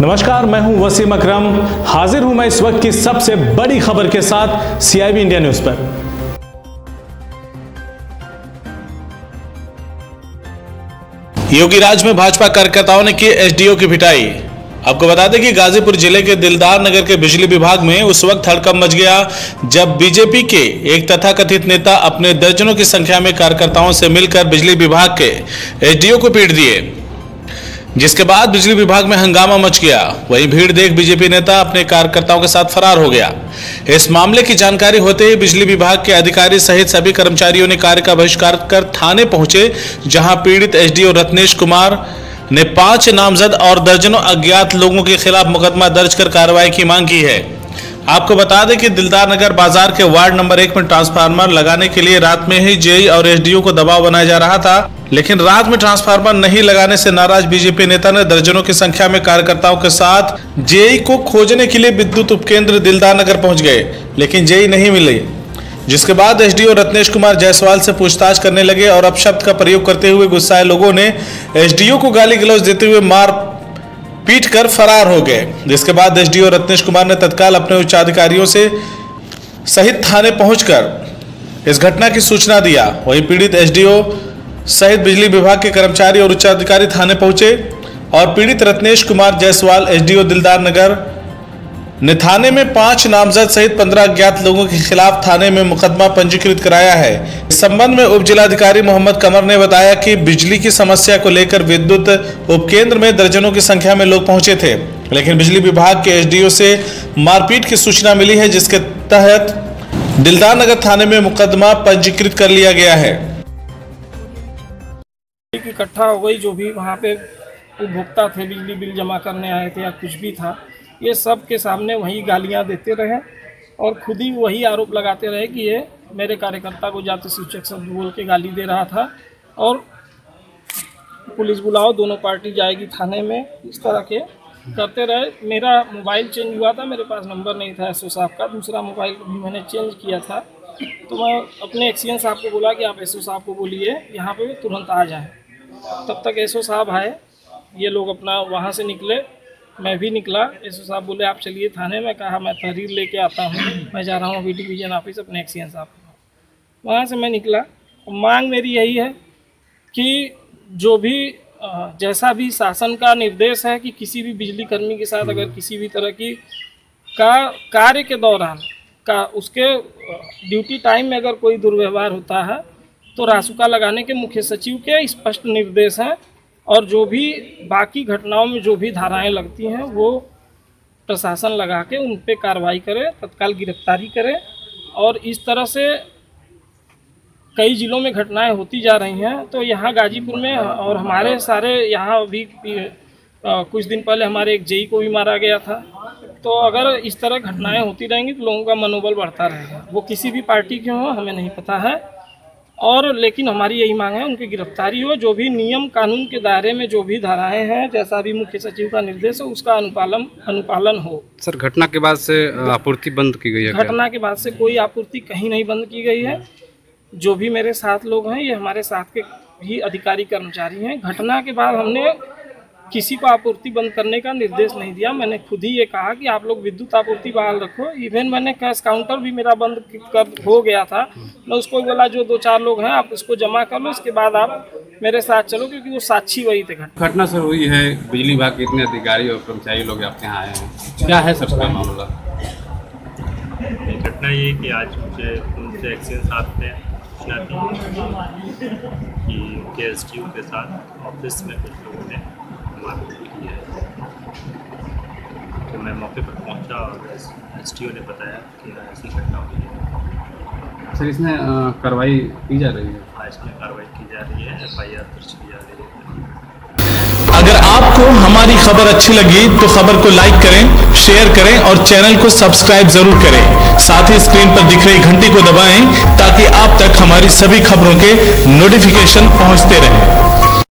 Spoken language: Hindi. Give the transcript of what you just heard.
नमस्कार, मैं हूँ वसीम अकरम। हाजिर हूँ मैं इस वक्त की सबसे बड़ी खबर के साथ सीआईबी इंडिया न्यूज़ पर। योगी राज में भाजपा कार्यकर्ताओं ने की एसडीओ की पिटाई। आपको बता दें कि गाजीपुर ज़िले के दिलदार नगर के बिजली विभाग में उस वक्त हड़कम मच गया, जब बीजेपी के एक तथाकथित नेता अपने दर्जनों की संख्या में कार्यकर्ताओं से मिलकर बिजली विभाग के एसडीओ को पीट दिए। जिसके बाद बिजली विभाग में हंगामा मच गया। वहीं भीड़ देख बीजेपी नेता अपने कार्यकर्ताओं के साथ फरार हो गया। इस मामले की जानकारी होते ही बिजली विभाग के अधिकारी सहित सभी कर्मचारियों ने कार्य का बहिष्कार कर थाने पहुँचे, जहाँ पीड़ित एसडीओ रत्नेश कुमार ने पाँच नामजद और दर्जनों अज्ञात लोगों के खिलाफ मुकदमा दर्ज कर कार्रवाई की मांग की है। आपको बता दें कि दिलदार नगर बाज़ार के वार्ड नंबर एक में ट्रांसफार्मर लगाने के लिए रात में ही जेई और एसडीओ को दबाव बनाया जा रहा था। लेकिन रात में ट्रांसफार्मर नहीं लगाने से नाराज़ बीजेपी नेता ने दर्जनों की संख्या में कार्यकर्ताओं के साथ जेई को खोजने के लिए विद्युत उपकेंद्र दिलदार नगर पहुँच गए, लेकिन जेई नहीं मिली। जिसके बाद एसडीओ रत्नेश कुमार जायसवाल से पूछताछ करने लगे और अपशब्द का प्रयोग करते हुए गुस्साए लोगों ने एसडीओ को गाली गलौज देते हुए मार पीट कर फरार हो गए। जिसके बाद एसडीओ रत्नेश कुमार ने तत्काल अपने उच्च अधिकारियों से सहित थाने पहुंचकर इस घटना की सूचना दिया। वहीं पीड़ित एसडीओ सहित बिजली विभाग के कर्मचारी और उच्चाधिकारी थाने पहुँचे और पीड़ित रत्नेश कुमार जायसवाल, एसडीओ दिलदार नगर, ने थाने में पाँच नामजद सहित पंद्रह अज्ञात लोगों के खिलाफ थाने में मुकदमा पंजीकृत कराया है। इस संबंध में उप जिलाधिकारी मोहम्मद कमर ने बताया कि बिजली की समस्या को लेकर विद्युत उपकेंद्र में दर्जनों की संख्या में लोग पहुँचे थे, लेकिन बिजली विभाग के एसडीओ से मारपीट की सूचना मिली है, जिसके तहत दिलदार नगर थाने में मुकदमा पंजीकृत कर लिया गया है। एक इकट्ठा हो गई, जो भी वहाँ पे उपभोक्ता थे, बिजली बिल जमा करने आए थे या कुछ भी था, ये सब के सामने वही गालियाँ देते रहे और खुद ही वही आरोप लगाते रहे कि ये मेरे कार्यकर्ता को जाति सूचक शब्द बोल के गाली दे रहा था और पुलिस बुलाओ, दोनों पार्टी जाएगी थाने में, इस तरह के करते रहे। मेरा मोबाइल चेंज हुआ था, मेरे पास नंबर नहीं था एस साहब का, दूसरा मोबाइल भी मैंने चेंज किया था। तो मैं अपने एक्सीएन साहब को बोला कि आप एस साहब को बोलिए, यहाँ पे तुरंत आ जाएँ। तब तक एस साहब आए, ये लोग अपना वहाँ से निकले। मैं भी निकला। एस साहब बोले, आप चलिए थाने। में कहा, मैं तहरीर लेके आता हूँ। मैं जा रहा हूँ अभी डिवीज़न ऑफ़िस अपने एक्सीएन साहब वहाँ से मैं निकला। मांग मेरी यही है कि जो भी जैसा भी शासन का निर्देश है कि किसी भी बिजली कर्मी के साथ अगर किसी भी तरह की का कार्य के दौरान, का उसके ड्यूटी टाइम में अगर कोई दुर्व्यवहार होता है तो रासुका लगाने के मुख्य सचिव के स्पष्ट निर्देश हैं और जो भी बाकी घटनाओं में जो भी धाराएँ लगती हैं, वो प्रशासन लगा के उन पर कार्रवाई करे, तत्काल गिरफ्तारी करे और इस तरह से कई जिलों में घटनाएँ होती जा रही हैं। तो यहाँ गाजीपुर में और हमारे सारे यहाँ भी कुछ दिन पहले हमारे एक जेई को भी मारा गया था। तो अगर इस तरह घटनाएँ होती रहेंगी तो लोगों का मनोबल बढ़ता रहेगा। वो किसी भी पार्टी के हों, हमें नहीं पता है। और लेकिन हमारी यही मांग है उनकी गिरफ्तारी हो जो भी नियम कानून के दायरे में जो भी धाराएँ हैं जैसा भी मुख्य सचिव का निर्देश है उसका अनुपालन अनुपालन हो। सर घटना के बाद से आपूर्ति बंद की गई है घटना के बाद से कोई आपूर्ति कहीं नहीं बंद की गई है। जो भी मेरे साथ लोग हैं ये हमारे साथ के भी अधिकारी कर्मचारी हैं। घटना के बाद हमने किसी को आपूर्ति बंद करने का निर्देश नहीं दिया। मैंने खुद ही ये कहा कि आप लोग विद्युत आपूर्ति बहाल रखो। इवन मैंने कैश काउंटर भी मेरा बंद कर हो गया था। मैं उसको बोला जो दो चार लोग हैं आप उसको जमा कर लो। इसके बाद आप मेरे साथ चलो क्योंकि वो साक्षी वही थे घटना सर हुई है। बिजली विभाग के इतने अधिकारी और कर्मचारी लोग आपके यहाँ आए हैं। क्या है सर पूरा मामला घटना ये कि आज मुझे उनसे साथ में सूचना दी कि एस के साथ ऑफ़िस में कुछ लोगों ने मारपीट की है तो मैं मौके पर पहुँचा और एस ने बताया कि ऐसी घटना हुई है। सर इसमें कार्रवाई की जा रही है? आज इसमें कार्रवाई की जा रही है। एफ़ आई आर दर्ज की जा रही है। अगर आपको हमारी खबर अच्छी लगी तो खबर को लाइक करें शेयर करें और चैनल को सब्सक्राइब ज़रूर करें। साथ ही स्क्रीन पर दिख रही घंटी को दबाएँ ताकि आप तक हमारी सभी खबरों के नोटिफिकेशन पहुँचते रहें।